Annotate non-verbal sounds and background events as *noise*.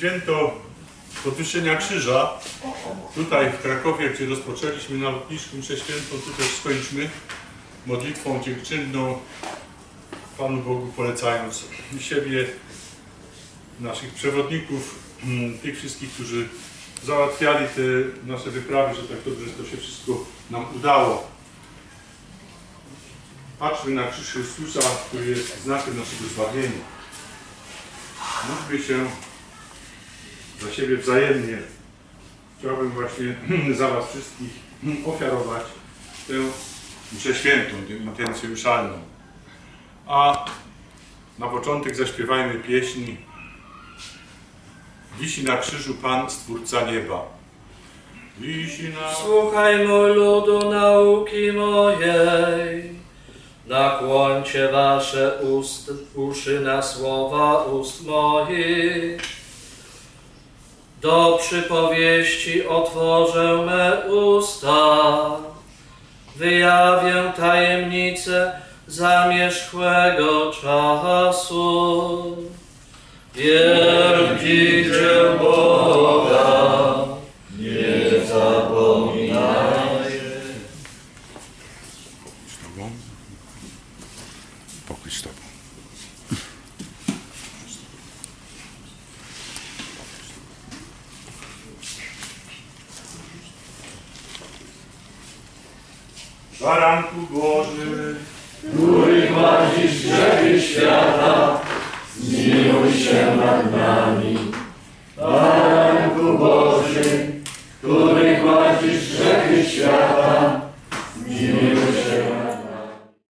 święto podwyższenia krzyża, tutaj w Krakowie, gdzie rozpoczęliśmy na lotnisku mszę świętą, tu też skończmy modlitwą dziękczynną Panu Bogu polecając siebie, naszych przewodników, mm, tych wszystkich, którzy załatwiali te nasze wyprawy, że tak dobrze to się wszystko nam udało. Patrzmy na krzyż Chrystusa, który jest znakiem naszego zbawienia. Módlmy się za siebie wzajemnie. Chciałbym właśnie *clears throat* za Was wszystkich *clears throat* ofiarować tę mszę świętą, tę intencjuszalną. A na początek zaśpiewajmy pieśni Wisi na krzyżu Pan, Stwórca nieba. Wisi na... Słuchaj mój ludu nauki mojej, nakłońcie wasze ust, uszy na słowa ust moich. Do przypowieści otworzę me usta, wyjawię tajemnicę zamierzchłego czasu. Wielbicie Boga, nie zapominaj. Pokój z Tobą. Baranku Boży, który gładzisz grzechy świata, zmiłuj się nad nami. Baranku Boży, który gładzisz grzechy świata, zmiłuj się